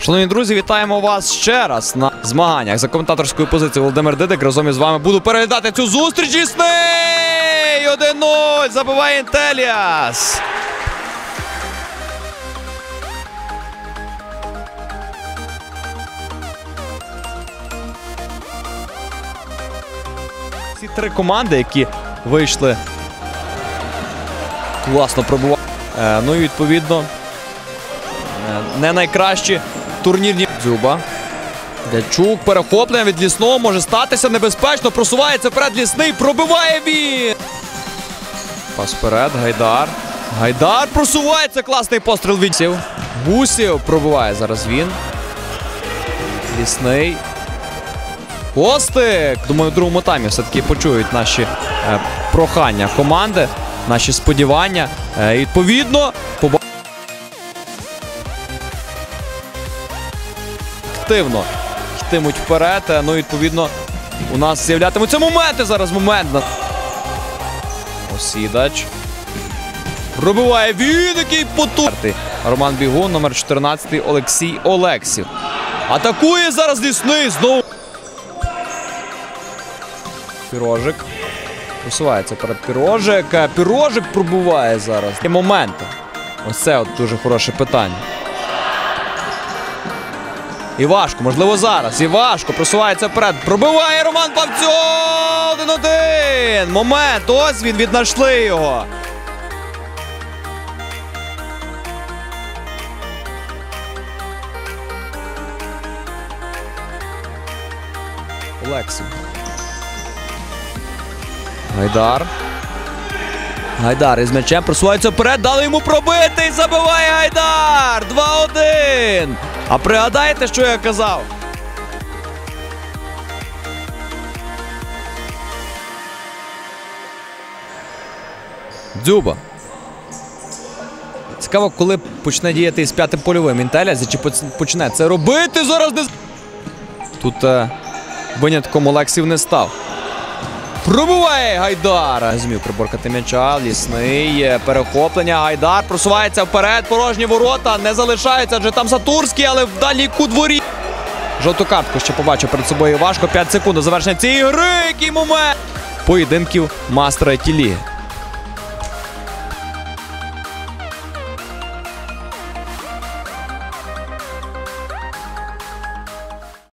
Шановні друзі, вітаємо вас ще раз на змаганнях за коментаторською позицією Володимир Дидик. Разом із вами буду переглядати цю зустріч. Дісней! 1-0! Забиває Інтеліас! Ці три команди, які вийшли класно пробували. Е, ну і відповідно е, не найкращі турнірні дзюба. Дячук перехоплення від лісного може статися небезпечно. Просувається вперед лісний. Пробиває він. Пас вперед. Гайдар. Гайдар просувається. Класний постріл від Гусів. Гусів пробиває зараз він. Лісний. Костик! Думаю, в другому таймі все-таки почують наші е, прохання команди, наші сподівання. Е, відповідно, активно йтимуть вперед. Е, Ну, відповідно, у нас з'являтимуться моменти зараз. Момент. Осідач. Пробиває він, який потужний. Роман Бігун, номер 14 Олексій Олексів. Атакує зараз лісний. Знову. Пірожик. Просувається перед пірожик. Е, Пірожик пробуває зараз. Є моменти. Ось це от дуже хороше питання. І важко, можливо, зараз. І важко. Просувається вперед. Пробиває Роман Павцьов! 1-1. Момент. Ось він віднайшли його. Олексій. Гайдар. Гайдар із м'ячем просувається вперед. Дали йому пробити і забиває Гайдар. 2-1. А пригадайте, що я казав? Дзюба. Цікаво, коли почне діяти із п'ятим польовим Інтелясі, чи почне це робити зараз не. Тут е, винятком Олексів не став. Пробуває Гайдар. Змів приборкати м'яча. Лісний е, перехоплення. Гайдар просувається вперед. Порожні ворота не залишаються, адже там Сатурський, але в дальній кут дворі. Жовту картку ще побачив перед собою важко. 5 секунд завершення цієї гри. Який момент поєдинків мастера ті ліги.